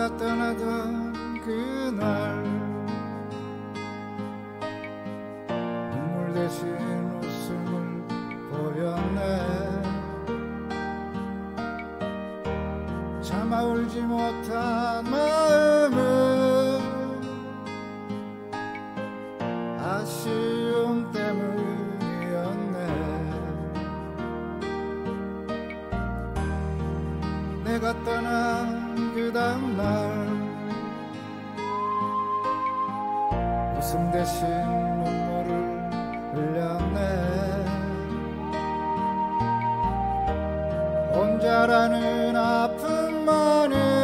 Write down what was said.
내가 떠나던 그날 눈물 대신 웃음을 보였네. 참아 울지 못한 마음은 아쉬움 내가 떠난 그 다음날 웃음 대신 눈물을 흘렸네. 혼자라는 아픔만이